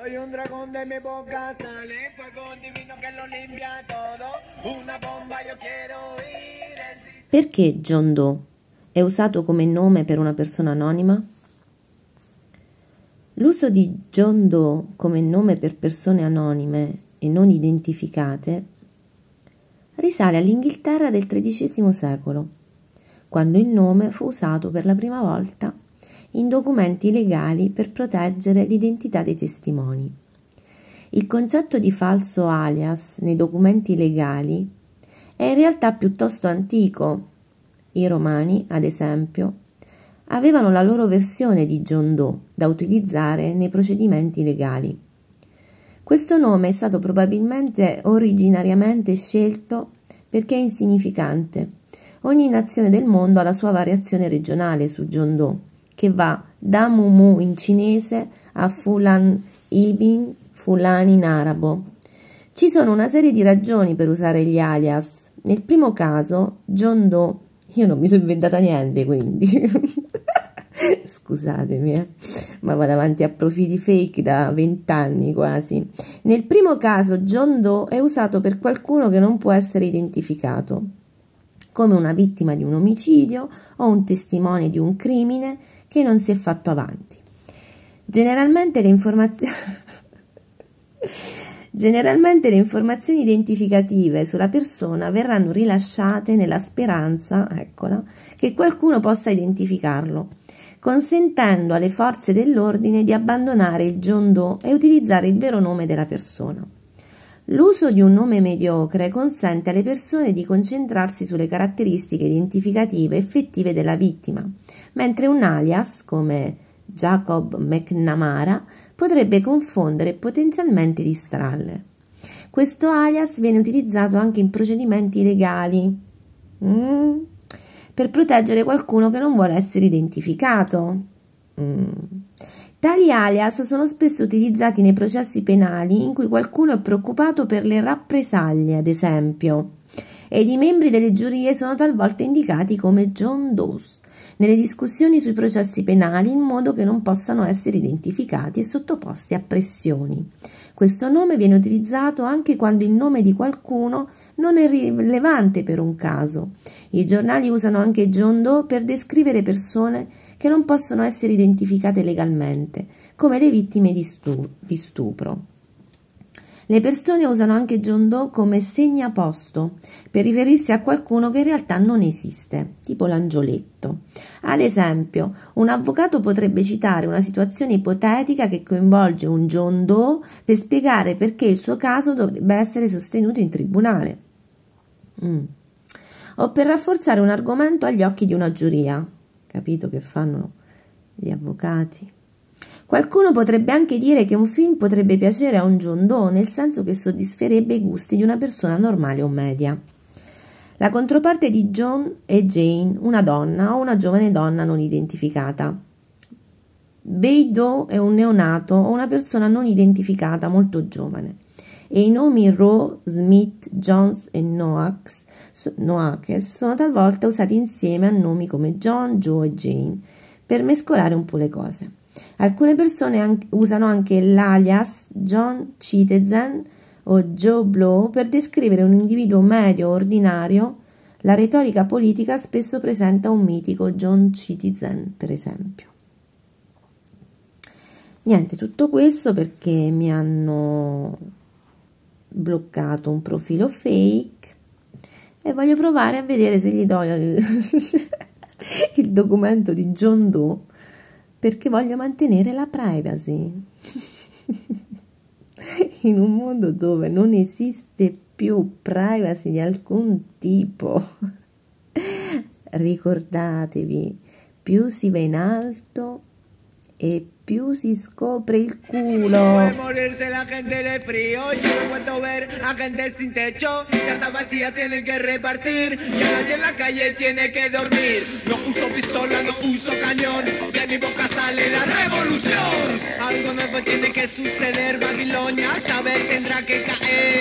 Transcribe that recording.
Soy un dragón de mi boca sale fuego divino che lo limpia todo. Una bomba io quiero ir. Perché John Doe è usato come nome per una persona anonima? L'uso di John Doe come nome per persone anonime e non identificate risale all'Inghilterra del XIII secolo, quando il nome fu usato per la prima volta in documenti legali per proteggere l'identità dei testimoni. Il concetto di falso alias nei documenti legali è in realtà piuttosto antico. I romani, ad esempio, avevano la loro versione di John Doe da utilizzare nei procedimenti legali. Questo nome è stato probabilmente originariamente scelto perché è insignificante. Ogni nazione del mondo ha la sua variazione regionale su John Doe che va da Mumu in cinese a Fulan Ibn Fulani in arabo. Ci sono una serie di ragioni per usare gli alias. Nel primo caso, John Doe, io non mi sono inventata niente quindi. Scusatemi, eh, ma vado avanti a profili fake da vent'anni quasi. Nel primo caso, John Doe è usato per qualcuno che non può essere identificato, come una vittima di un omicidio o un testimone di un crimine che non si è fatto avanti. Generalmente le informazioni... Generalmente le informazioni identificative sulla persona verranno rilasciate nella speranza, eccola, che qualcuno possa identificarlo, consentendo alle forze dell'ordine di abbandonare il Doe e utilizzare il vero nome della persona. L'uso di un nome mediocre consente alle persone di concentrarsi sulle caratteristiche identificative effettive della vittima, mentre un alias, come Jacob McNamara, potrebbe confondere e potenzialmente distrarre. Questo alias viene utilizzato anche in procedimenti legali mm, per proteggere qualcuno che non vuole essere identificato. Mm. Tali alias sono spesso utilizzati nei processi penali in cui qualcuno è preoccupato per le rappresaglie, ad esempio, ed i membri delle giurie sono talvolta indicati come John Doe's nelle discussioni sui processi penali in modo che non possano essere identificati e sottoposti a pressioni. Questo nome viene utilizzato anche quando il nome di qualcuno non è rilevante per un caso. I giornali usano anche John Doe per descrivere persone che non possono essere identificate legalmente, come le vittime di, stu di stupro. Le persone usano anche John Doe come segnaposto per riferirsi a qualcuno che in realtà non esiste, tipo l'angioletto. Ad esempio, un avvocato potrebbe citare una situazione ipotetica che coinvolge un John Doe per spiegare perché il suo caso dovrebbe essere sostenuto in tribunale. Mm. O per rafforzare un argomento agli occhi di una giuria, capito che fanno gli avvocati. Qualcuno potrebbe anche dire che un film potrebbe piacere a un Doe, nel senso che soddisferebbe i gusti di una persona normale o media. La controparte di John è Jane, una donna o una giovane donna non identificata. Doe è un neonato o una persona non identificata molto giovane e i nomi Roe, Smith, Jones e Noax, Noakes sono talvolta usati insieme a nomi come John, Joe e Jane per mescolare un po' le cose. Alcune persone an- usano anche l'alias John Citizen o Joe Blow per descrivere un individuo medio o ordinario. La retorica politica spesso presenta un mitico John Citizen, per esempio. Niente, tutto questo perché mi hanno bloccato un profilo fake e voglio provare a vedere se gli do il, documento di John Doe perché voglio mantenere la privacy. In un mondo dove non esiste più privacy di alcun tipo, ricordatevi, più si va in alto e più si scopre il culo. Puede morirse la gente de frío. Yo no puedo ver a gente sin techo. Casas vacías tienen que repartir. Y nadie en la calle tiene que dormir. No uso pistola, no uso cañón. De mi boca sale la revolución. Algo nuevo tiene que suceder. Babilonia esta vez tendrá que caer.